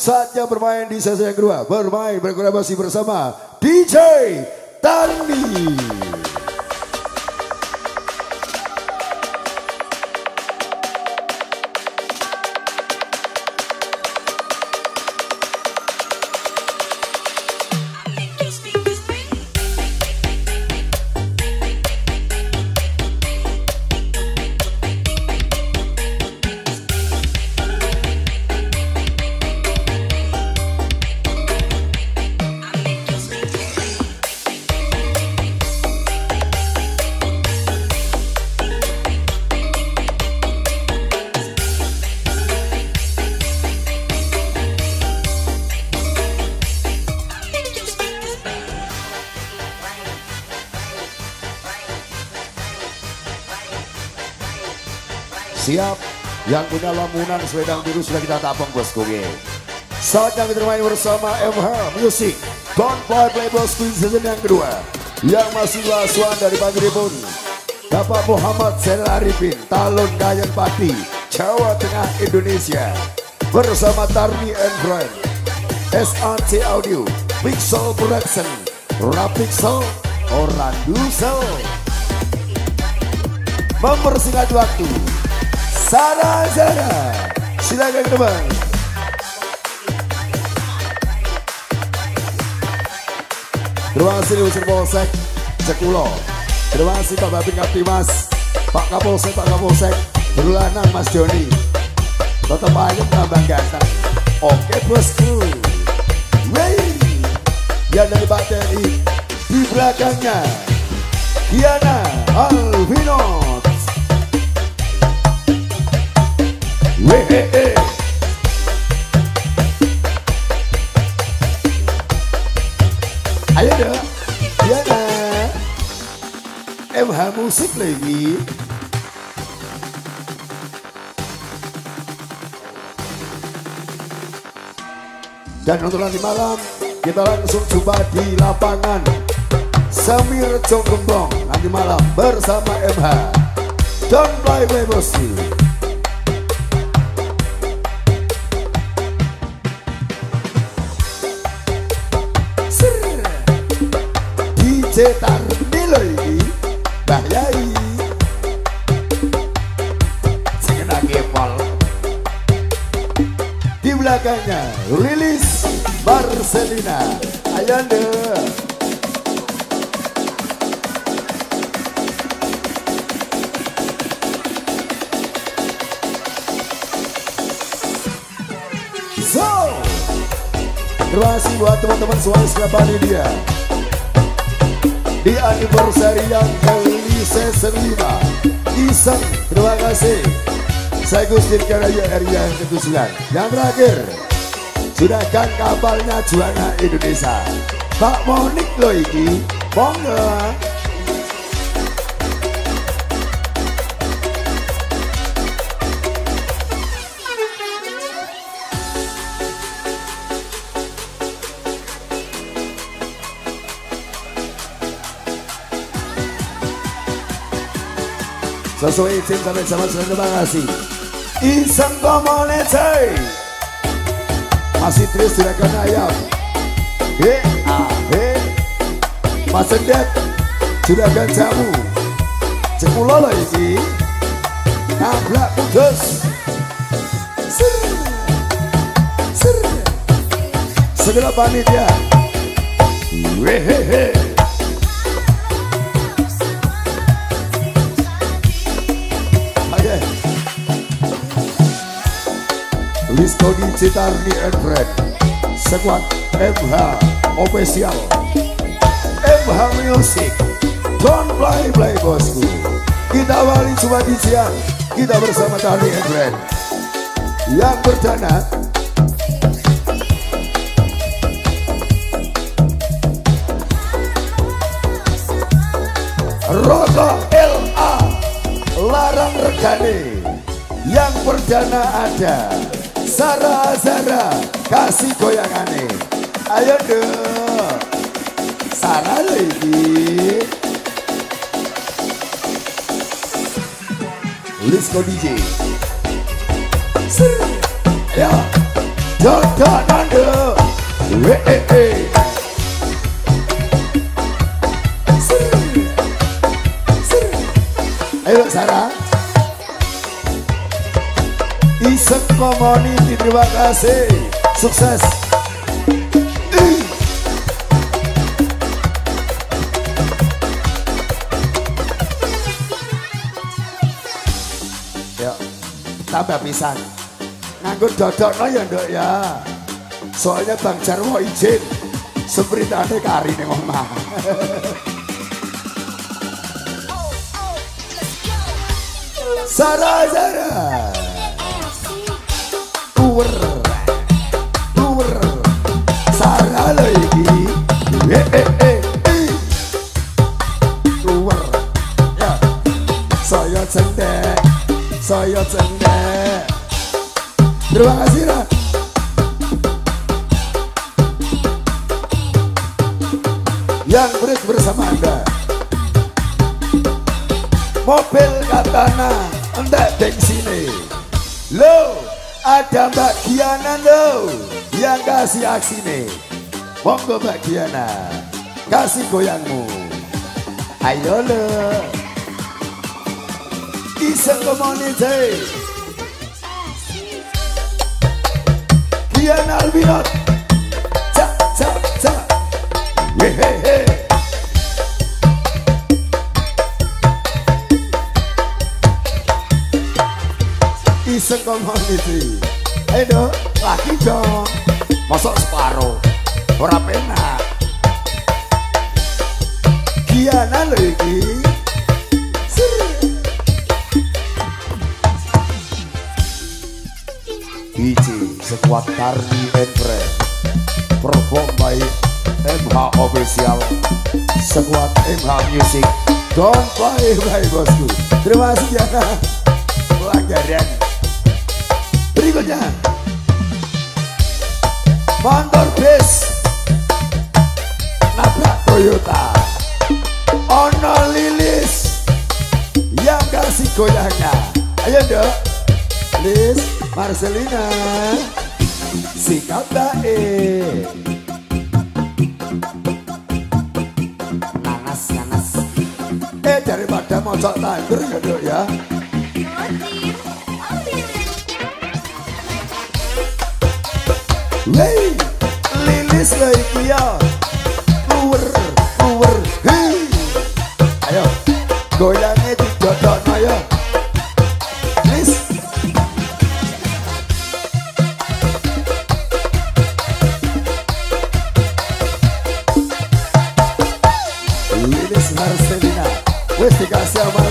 Saatnya bermain di sesi yang kedua. Bermain berkolaborasi bersama DJ Tani. Siap. Yang punya lamunan selendang biru sudah kita tapang bosku. Oke. Saatnya kita bermain bersama MH Music. Don't play bosku season yang kedua. Yang masih lasuan dari pun. Bapak Muhammad Senel Arifin, Talon Dayan Pati, Jawa Tengah Indonesia. Bersama Tarni and SAC Audio, Pixel Production, Rapixel, Orandusel. Mempersingkat waktu, Sarah Zara. Silakan teman. Terima kasih Usir Polsek Cekulo. Terima kasih Pak Babin Kaptimas, Pak Kapolsek, Pak Kapolsek, Berlanang Mas Joni. Tetap aja tambah ganteng. Oke bosku. Wey. Yang dari Pak di belakangnya. Diana Alvino. Ayo dong, Diana. MH Musik lagi. Dan untuk nanti malam kita langsung coba di lapangan Samir Jonggembong nanti malam bersama MH. Don't play play bosku. Cetar nilai ini Mbah Yai Sekena kepol Di belakangnya Rilis Marcelina Ayanda So Terima kasih buat teman-teman semua sekalian dia di anniversary yang kali season 5 Iseng terima kasih. Saya Gusti Karaya Area yang ke-9 yang terakhir sudah kan kapalnya juara Indonesia. Pak Monik ini monggo Sesuai izin kami sama sama terima kasih Iseng Komuniti Masih terus silakan ayam He, ah, he Mas Sendet Juragan jamu Cekulo ini Nablak kudus Sir Sir Segera panitia Wehehe Disco Digital di Endred Sekuat MH Official. MH Music. Don't play play bosku. Kita awali cuma di siang. Kita bersama Tari Endred Yang berdana Roto LA Larang Regane. Yang perdana ada Zara Zara kasih goyangannya. Ayo dong Sarah lagi. Lisco DJ. Ya. Dodonondo Wee eh eh. Ayo Sarah Iseng Community terima kasih. Sukses. Yuk tambah pisan. Nganggo dodok no ya ndok ya. Soalnya Bang Jarwo izin. Seberitane kari ning omah. Sarah Sarah Uwer Uwer Sarah iki eh eh eh eh. Uwer ya. Saya cendek. Saya cendek. Terima kasih Ra. yang break bersama anda. Mobil katana enggak deng sini lo ada Mbak Giana lo yang kasih aksi nih monggo Mbak Giana kasih goyangmu. Ayo lo iseng community Giana Albinot cak cak cak. Wehehe Iseng community Ayo lagi dong Masuk separuh Ora penak. Giana iki. Biji sekuat Karni and Friend Perform by MH Official. Sekuat MH Music. Don't play by bosku. Terima kasih Giana Pelanggaran Berikutnya. Motor bis. Nabrak Toyota. Ono Lilis. Yang kasih goyangnya. Ayo dok. Liz Marcelina. Sikap baik Nanas nanas. Eh daripada mocok tandur ya dok ya Wey, lilis lagi ya. Luwer, luwer. Hei. Ayo, goyangnya di dodon ayo. Lis. Lilis Marcelina. Wes dikasih sama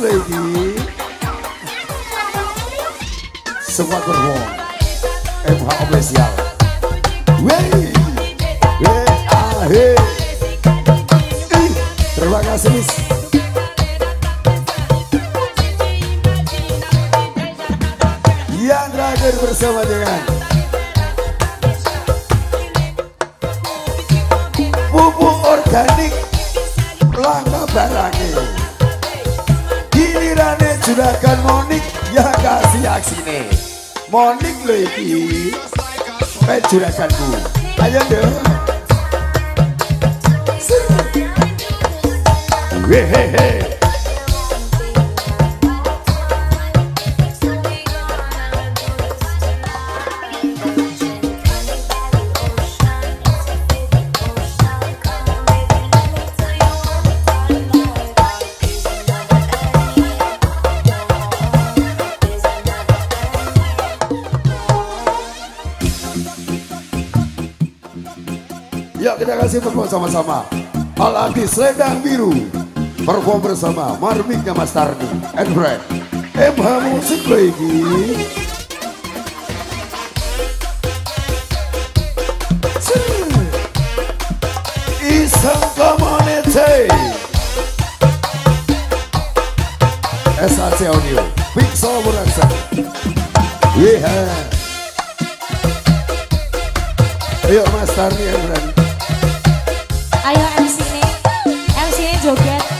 Lagi Semua beruang MH official Wey Wey ah Terima kasih Lis Yang terakhir bersama dengan Pupuk organik Langka barangnya Juragan Monik ya kasih aksine. Monik lho iki. Juraganku. Ayo dong. Wehehe. Kita kasih perform sama-sama. Aladi Selendang Biru. Perform bersama Marmiknya Mas Tarni. And Brad. MH Musik lagi. Isang Community. SAC Audio. Pixel Production. Yeah. Ayo Mas Tarni yang berani. Joget.